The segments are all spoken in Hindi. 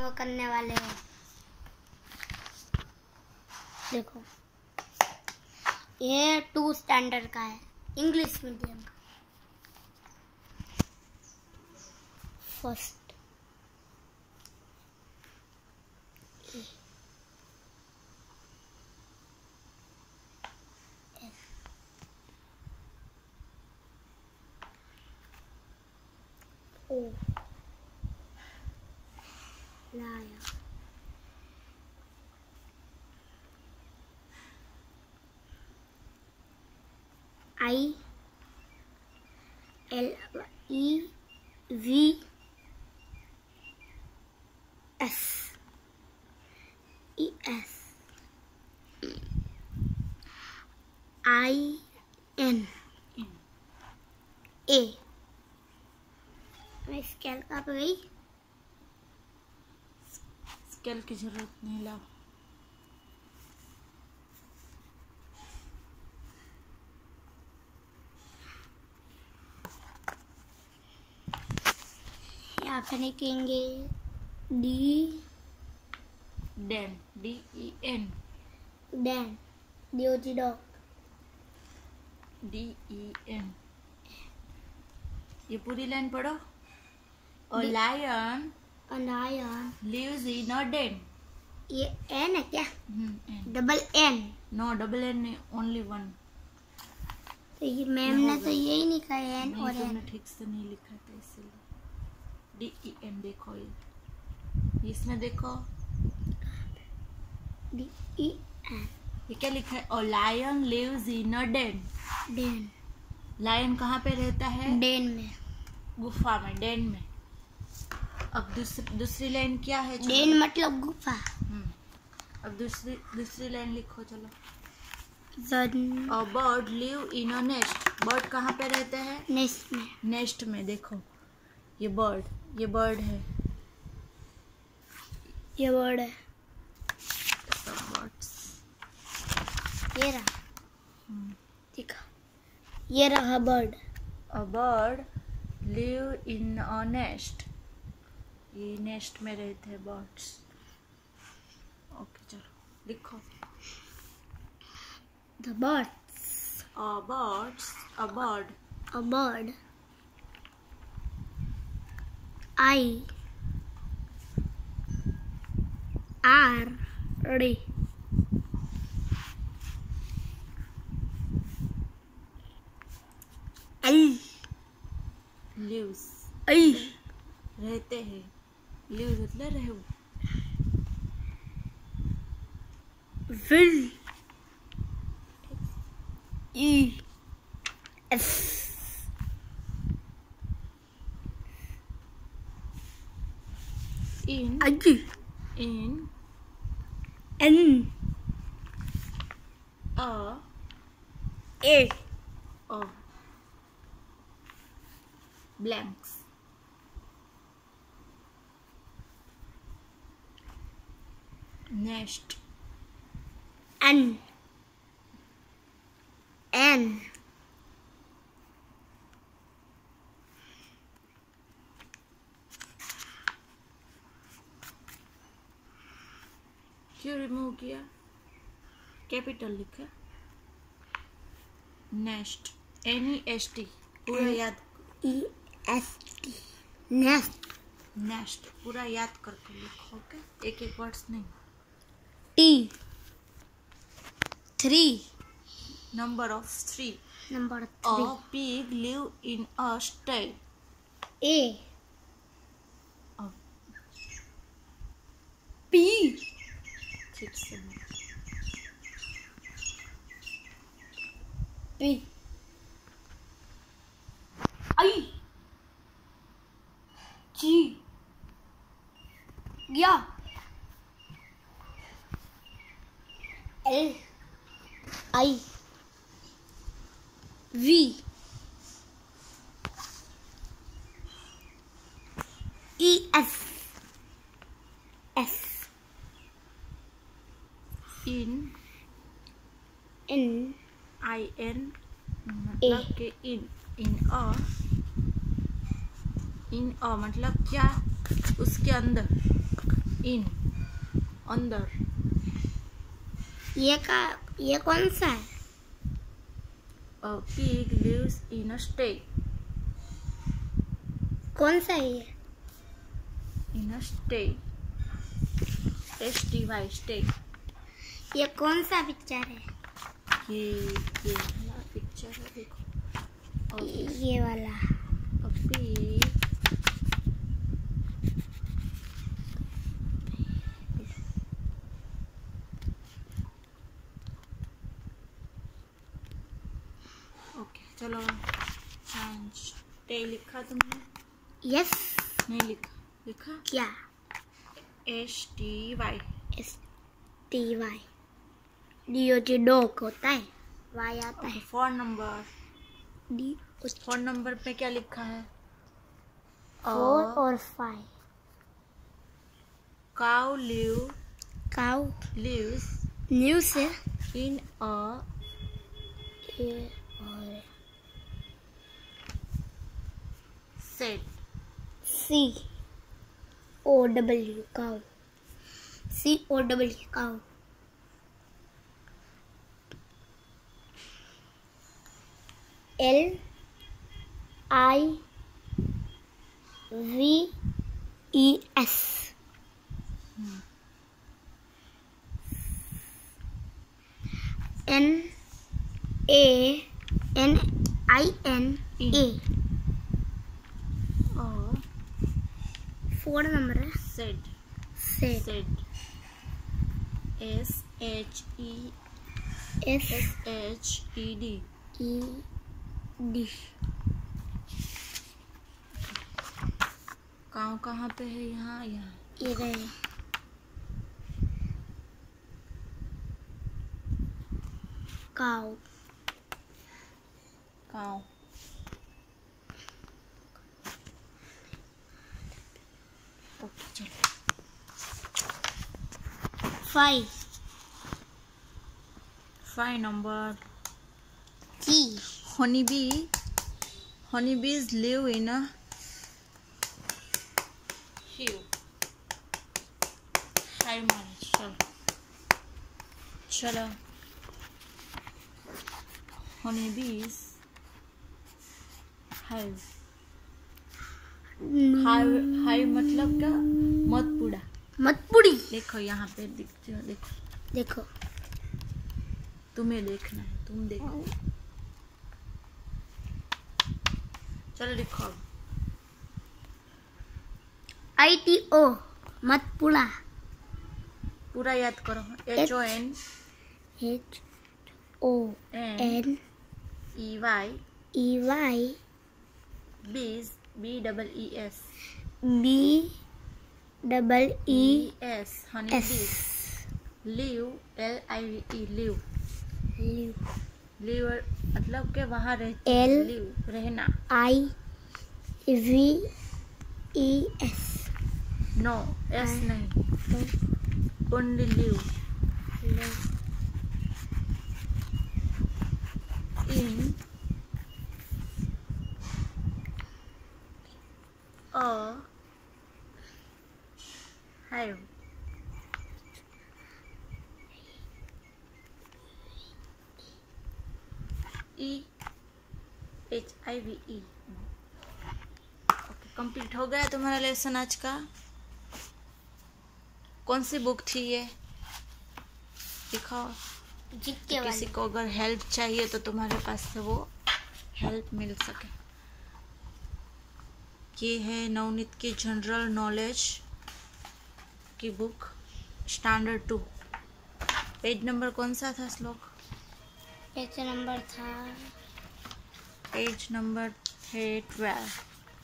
वो करने वाले हैं। देखो। ये टू स्टैंडर्ड का है इंग्लिश मीडियम का। First O लाया I L E V S E S I N A मैं स्केल कहाँ पे गई स्केल की ज़रूरत नहीं लाओ यहाँ पे लिखेंगे D den D E N den D O G dog D E N ये पूरी लाइन पढ़ो। और लायन लिव्स इन डेन ये एन है क्या double N no double N only one तो ये मैम ने तो यही लिखा है एन और एन ठीक से नहीं लिखा था इसलिए डी ई एन देखो ये इसमें देखो डी ई एन ये क्या लिखा है और lion lives in a den den lion कहाँ पे रहता है डेन में गुफा में डेन में अब दूसरी दूसरी लाइन क्या है। डेन मतलब गुफा। हम्म। अब दूसरी दूसरी लाइन लिखो चलो। A bird live in a nest bird कहाँ पे रहते हैं? नेक्स्ट में। नेस्ट में देखो। ये बर्ड ये बर्ड है। ये वर्ड है। बर्ड्स ये रहा। देखा। ये रहा bird a bird live in a nest ये नेस्ट में रहते हैं बर्ड्स ओके चलो लिखो. The birds a birds a bird a bird. I. R. D L. I रहते हैं. Leventler him. Will E S in Adi. in blanks. Nest. N. N. क्यों रिमूव किया? कैपिटल लिखा। Nest N E S T पूरा याद E S T nest nest पूरा याद करके लिखो ओके एक एक वर्ड्स नहीं। Three. Number of three. Number three. A pig live in a stall. A. a. P. P. I. I V. E S. S. In N. I N मतलब कि इन इन अ इन अ मतलब क्या? उसके अंदर. इन अंदर. ये का ये कौन सा है? A pig lives in a stake कौन सा है ये? इन वाई स्टेक ये कौन सा पिक्चर है? ये ये वाला पिक्चर है देखो। ये वाला a pig ओके चलो पाँच टे लिखा तुमने? यस नहीं लिखा। लिखा? क्या? S T Y S T Y D O G dog होता है वाई आता है। फ़ोन नंबर डी उस फ़ोन नंबर पे क्या लिखा है? फोर और five cow live cow lives news है इन अ और said? C O W cow. C O W cow. L I V E S. Hmm. Four number है? सेट से set S H E S S H E D E D गाँव कहाँ पे है यहाँ? यहाँ। ये रहे काउ गाँव। ओके चलो फाइव फाइव नंबर जी honeybee honeybees live in a hive hive मान चलो चलो honeybees hive hive hive मतलब क्या मत पूड़ा मत पुड़ी देखो यहाँ पे दिख देखो। देखो। तुम्हें देखना है तुम देखो। चलो लिखो आई टी ओ मतपुड़ा। पूरा याद करो। H O N H O N E Y E Y bees B double E S B double E S honey S live L I E live you live मतलब के वहाँ रहते L लिव रहना। I V E S no S नहीं। Only live in a hive. E H I V E. Okay complete हो गया तुम्हारा लेसन आज का. कौन सी बुक थी ये? दिखाओ. जिक्के किसी को अगर हेल्प चाहिए तो तुम्हारे पास से वो हेल्प मिल सके. ये है नवनीत की जनरल नॉलेज की book standard two page number कौन सा था श्लोक? पेज नंबर था। पेज नंबर है ट्वेल्व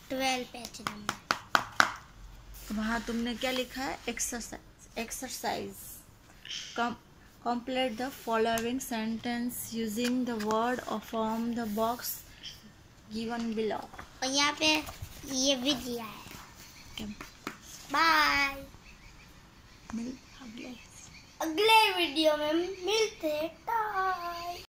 ट्वेल्व पेज नंबर वहाँ तुमने क्या लिखा है? Exercise exercise complete the following sentence using the word or from the box given below. और यहाँ पे ये भी दिया है। Okay. बाय मिल अगले वीडियो में मिलते हैं।